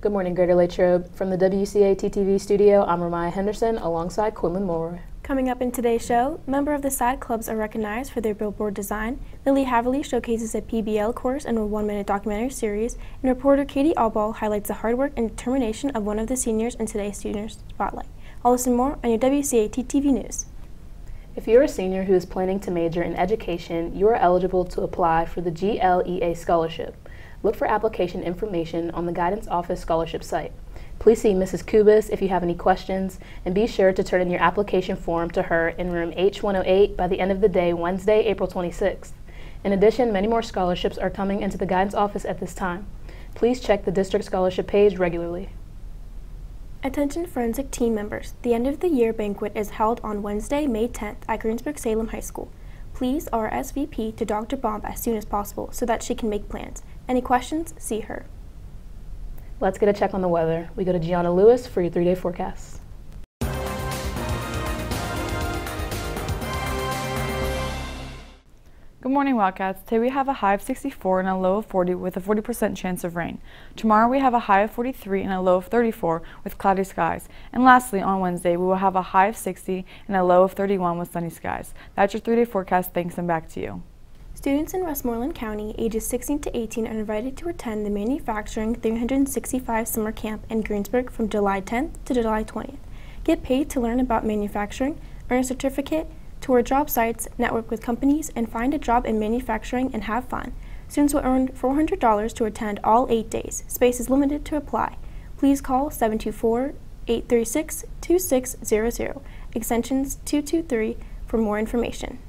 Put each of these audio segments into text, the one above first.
Good morning, Greater Latrobe. From the WCA TTV studio, I'm Ramaya Henderson alongside Quinlan Mulroy. Coming up in today's show, member of the side clubs are recognized for their billboard design. Lily Haverly showcases a PBL course in a one-minute documentary series, and reporter Katie Albaugh highlights the hard work and determination of one of the seniors in today's Senior Spotlight. I'll listen more on your WCA TTV News. If you're a senior who is planning to major in education, you are eligible to apply for the GLEA Scholarship. Look for application information on the Guidance Office Scholarship site. Please see Mrs. Kubis if you have any questions, and be sure to turn in your application form to her in room H108 by the end of the day, Wednesday, April 26th. In addition, many more scholarships are coming into the Guidance Office at this time. Please check the district scholarship page regularly. Attention forensic team members, the end of the year banquet is held on Wednesday, May 10th at Greensburg Salem High School. Please RSVP to Dr. Bomb as soon as possible so that she can make plans. Any questions? See her. Let's get a check on the weather. We go to Gianna Lewis for your three-day forecast. Good morning, Wildcats. Today we have a high of 64 and a low of 40 with a 40% chance of rain. Tomorrow we have a high of 43 and a low of 34 with cloudy skies. And lastly, on Wednesday, we will have a high of 60 and a low of 31 with sunny skies. That's your three-day forecast. Thanks and back to you. Students in Westmoreland County ages 16 to 18 are invited to attend the Manufacturing 365 Summer Camp in Greensburg from July 10th to July 20th. Get paid to learn about manufacturing, earn a certificate, tour job sites, network with companies, and find a job in manufacturing and have fun. Students will earn $400 to attend all eight days. Space is limited to apply. Please call 724 836 2600, extensions 223 for more information.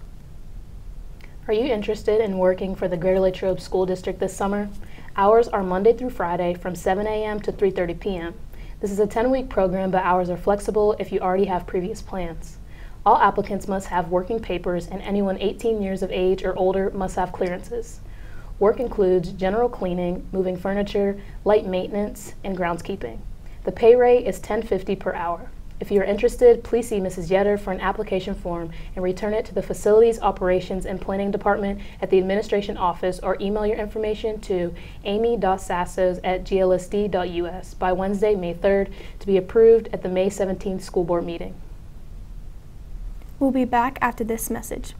Are you interested in working for the Greater Latrobe School District this summer? Hours are Monday through Friday from 7 a.m. to 3.30 p.m. This is a 10-week program, but hours are flexible if you already have previous plans. All applicants must have working papers, and anyone 18 years of age or older must have clearances. Work includes general cleaning, moving furniture, light maintenance, and groundskeeping. The pay rate is $10.50 per hour. If you are interested, please see Mrs. Yetter for an application form and return it to the Facilities Operations and Planning Department at the Administration Office or email your information to amy.sassos at glsd.us by Wednesday, May 3rd to be approved at the May 17th school board meeting. We'll be back after this message.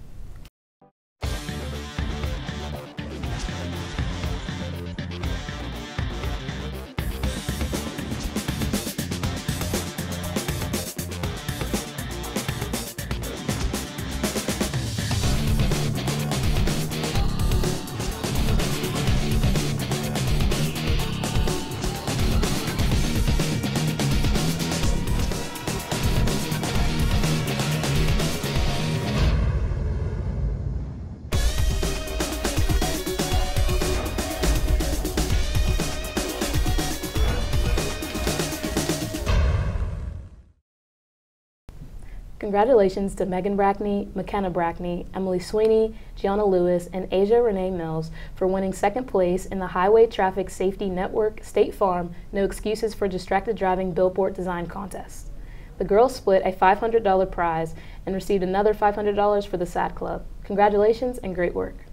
Congratulations to Megan Brackney, McKenna Brackney, Emily Sweeney, Gianna Lewis, and Asia Renee Mills for winning second place in the Highway Traffic Safety Network State Farm No Excuses for Distracted Driving Billboard Design Contest. The girls split a $500 prize and received another $500 for the SAD Club. Congratulations and great work.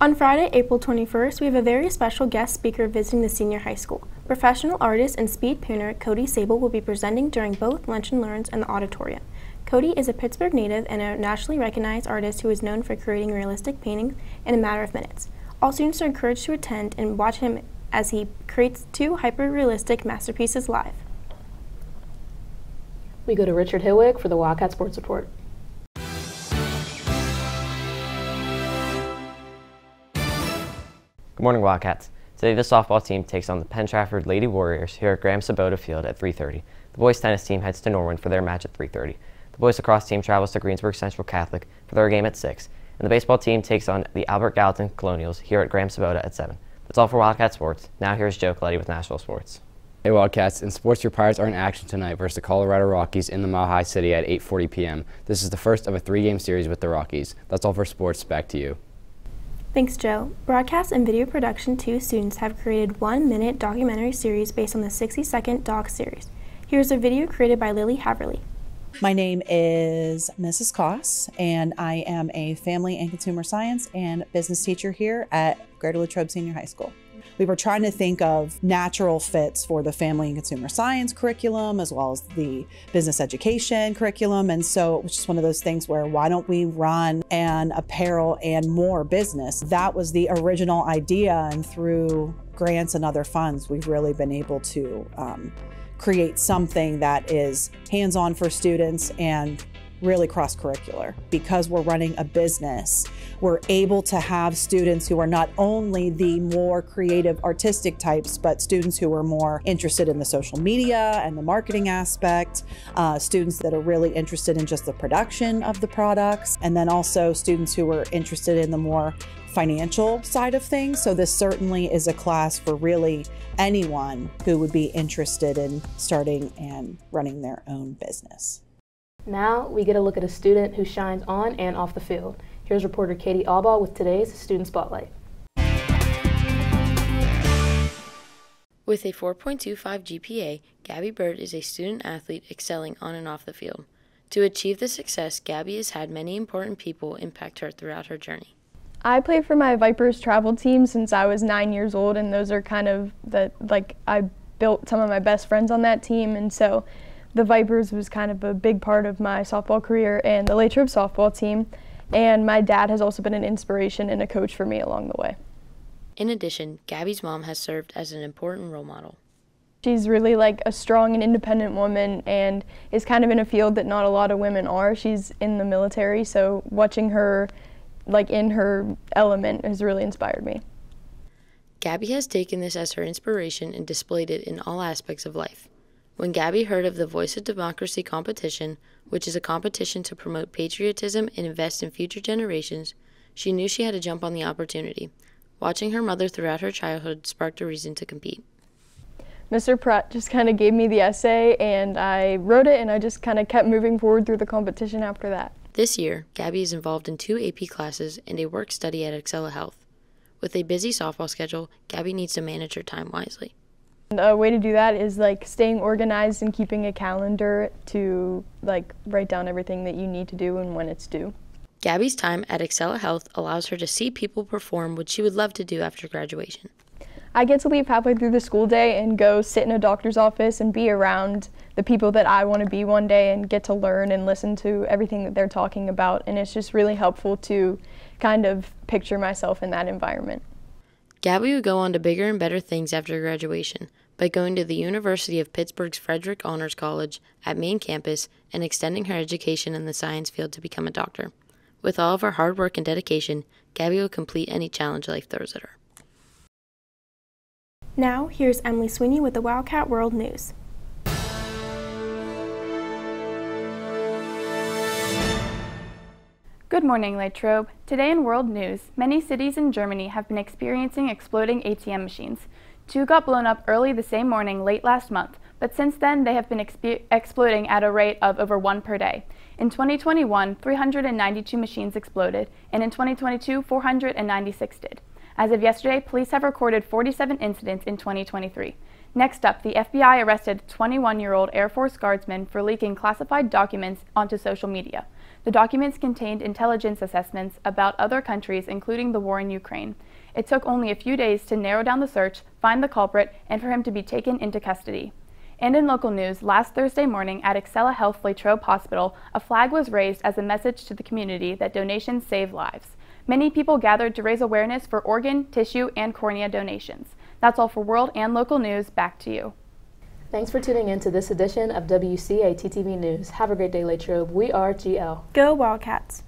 On Friday, April 21st, we have a very special guest speaker visiting the senior high school. Professional artist and speed painter Cody Sable will be presenting during both Lunch and Learns in the auditorium. Cody is a Pittsburgh native and a nationally recognized artist who is known for creating realistic paintings in a matter of minutes. All students are encouraged to attend and watch him as he creates two hyper-realistic masterpieces live. We go to Richard Hilwick for the Wildcat Sports Report. Good morning, Wildcats. Today, the softball team takes on the Penn Trafford Lady Warriors here at Graham Sabota Field at 3.30. The boys tennis team heads to Norwin for their match at 3.30. The boys lacrosse team travels to Greensburg Central Catholic for their game at 6, and the baseball team takes on the Albert Gallatin Colonials here at Graham Sabota at 7. That's all for Wildcat Sports. Now here's Joe Coletti with National Sports. Hey Wildcats, in sports your Pirates are in action tonight versus the Colorado Rockies in the Mile High City at 8.40 p.m. This is the first of a three-game series with the Rockies. That's all for sports. Back to you. Thanks, Joe. Broadcast and video production two students have created one-minute documentary series based on the 60-second doc series. Here's a video created by Lily Haverly. My name is Mrs. Koss, and I am a family and consumer science and business teacher here at Greater Latrobe Senior High School. We were trying to think of natural fits for the family and consumer science curriculum as well as the business education curriculum. And so it was just one of those things where why don't we run an apparel and more business? That was the original idea. And through grants and other funds, we've really been able to um, create something that is hands on for students and really cross curricular. Because we're running a business, we're able to have students who are not only the more creative, artistic types, but students who are more interested in the social media and the marketing aspect, uh, students that are really interested in just the production of the products, and then also students who are interested in the more financial side of things. So, this certainly is a class for really anyone who would be interested in starting and running their own business. Now we get a look at a student who shines on and off the field. Here's reporter Katie Albaugh with today's Student Spotlight. With a 4.25 GPA, Gabby Bird is a student athlete excelling on and off the field. To achieve this success, Gabby has had many important people impact her throughout her journey. I play for my Vipers travel team since I was nine years old, and those are kind of the like I built some of my best friends on that team, and so the Vipers was kind of a big part of my softball career and the Latrobe softball team. And my dad has also been an inspiration and a coach for me along the way. In addition, Gabby's mom has served as an important role model. She's really like a strong and independent woman and is kind of in a field that not a lot of women are. She's in the military, so watching her like in her element has really inspired me. Gabby has taken this as her inspiration and displayed it in all aspects of life. When Gabby heard of the Voice of Democracy competition, which is a competition to promote patriotism and invest in future generations, she knew she had to jump on the opportunity. Watching her mother throughout her childhood sparked a reason to compete. Mr. Pratt just kind of gave me the essay and I wrote it and I just kind of kept moving forward through the competition after that. This year, Gabby is involved in two AP classes and a work study at Excela Health. With a busy softball schedule, Gabby needs to manage her time wisely. A way to do that is like staying organized and keeping a calendar to like write down everything that you need to do and when it's due. Gabby's time at Excela Health allows her to see people perform what she would love to do after graduation. I get to leave halfway through the school day and go sit in a doctor's office and be around the people that I want to be one day and get to learn and listen to everything that they're talking about. And it's just really helpful to kind of picture myself in that environment. Gabby would go on to bigger and better things after graduation by going to the University of Pittsburgh's Frederick Honors College at main campus and extending her education in the science field to become a doctor. With all of her hard work and dedication, Gabby will complete any challenge life throws at her. Now, here's Emily Sweeney with the Wildcat World News. Good morning, Latrobe. Today in World News, many cities in Germany have been experiencing exploding ATM machines. Two got blown up early the same morning late last month, but since then they have been exploding at a rate of over one per day. In 2021, 392 machines exploded, and in 2022, 496 did. As of yesterday, police have recorded 47 incidents in 2023. Next up, the FBI arrested 21 year old Air Force Guardsman for leaking classified documents onto social media. The documents contained intelligence assessments about other countries, including the war in Ukraine. It took only a few days to narrow down the search, find the culprit, and for him to be taken into custody. And in local news, last Thursday morning at Excela Health Latrobe Hospital, a flag was raised as a message to the community that donations save lives. Many people gathered to raise awareness for organ, tissue, and cornea donations. That's all for world and local news. Back to you. Thanks for tuning in to this edition of WCATTV News. Have a great day, Latrobe. We are GL. Go Wildcats.